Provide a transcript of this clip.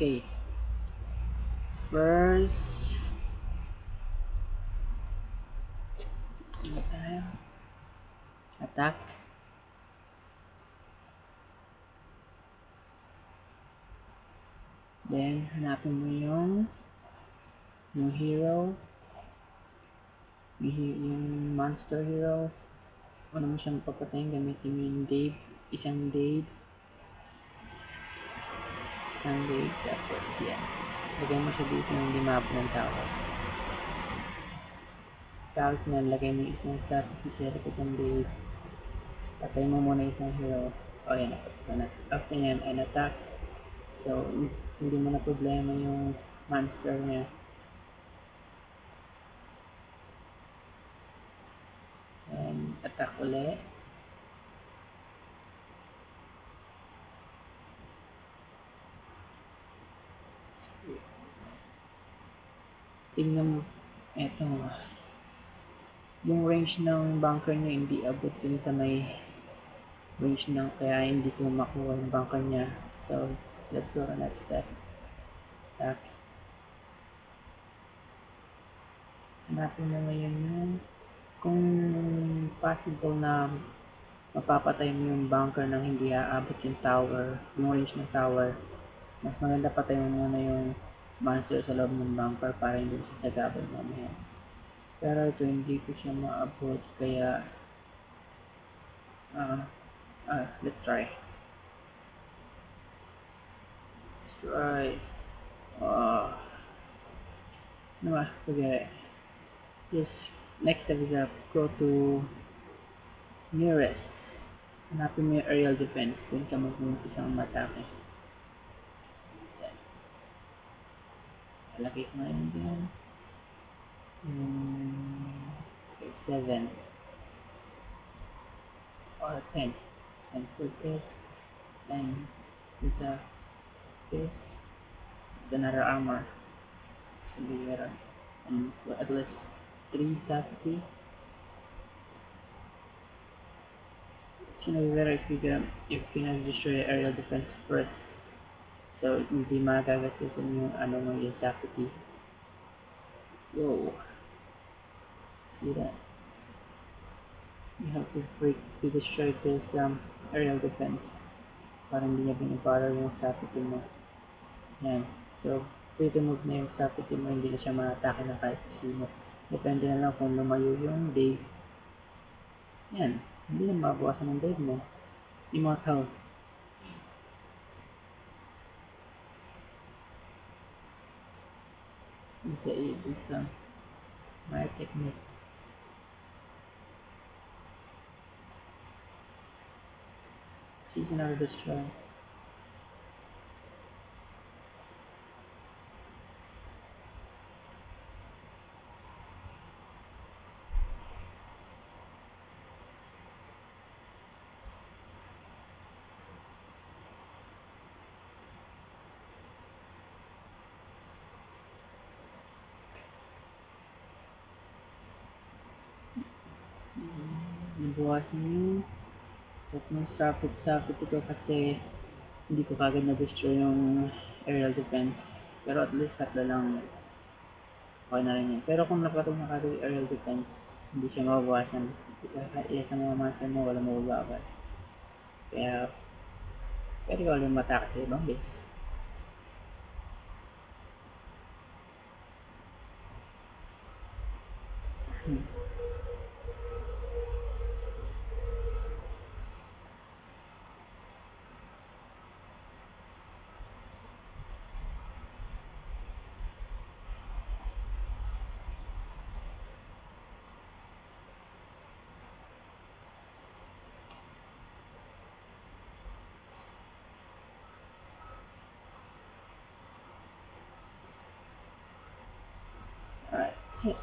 Okay. First, ano? Attack. Then, hanapin mo yung yung hero. Yung, he- yung monster hero. Ano mo siyang papatayin, gamitin mo yung Dave. Isang Dave. Dave. Tapos yan. Lagay mo siya dito ng limap ng tao. Tapos yan, lagay mo isang sa sa likod ng Dave. Patay mo muna isang hero. O yan, napatay na. After yan, an attack. So, hindi mo na problema yung monster niya. And attack ulit. Tingnan mo. Eto. Yung range ng bunker niya hindi abot dun sa may range ng kaya hindi ko makuha yung bunker niya. So, let's go to next step. Attack. Hanapin mo ngayon yung kung possible na mapapatay mo yung bunker nang hindi aabot yung tower, yung range ng tower, mas maganda patay mo muna yung monster sa loob ng bunker para hindi siya sagabal mamaya. Pero ito hindi ko siya maabot kaya ah ah, let's try. Let's try. Ah. ano ba? Forget it. Yes, next step is uh, go to nearest. Hanapin mo yung aerial defense. Doon ka mag-umpisang matake. Lalagay ko ngayon dyan. Hmm, okay, 7 or 10. And put this and with the this it's another armor. It's gonna be better. And for at least 3 safety. It's gonna be better if you can if you can destroy the aerial defense first. So hindi magagastusin yung ano mo yung safety. Whoa. See that? You have to break to destroy this um, aerial defense. Para hindi niya binibother yung safety mo. Yan. So, free to move na yung safety mo, hindi na siya ma-atake ng kahit sino. Depende na lang kung lumayo yung Dave. Yan. Hindi na mabawasan ng Dave mo. Immortal. Isa isa my technique. She's another destroy. Nabawasan yung tatlong profit sa ko kasi hindi ko kagad na-destroy yung aerial defense. Pero at least tatlo lang okay na rin yun. Pero kung napatong na yung aerial defense, hindi siya mababawasan. Isa, isa sa mga monster mo, wala mababawas. Kaya, pwede ka ulit matake sa ibang base. Hmm. 前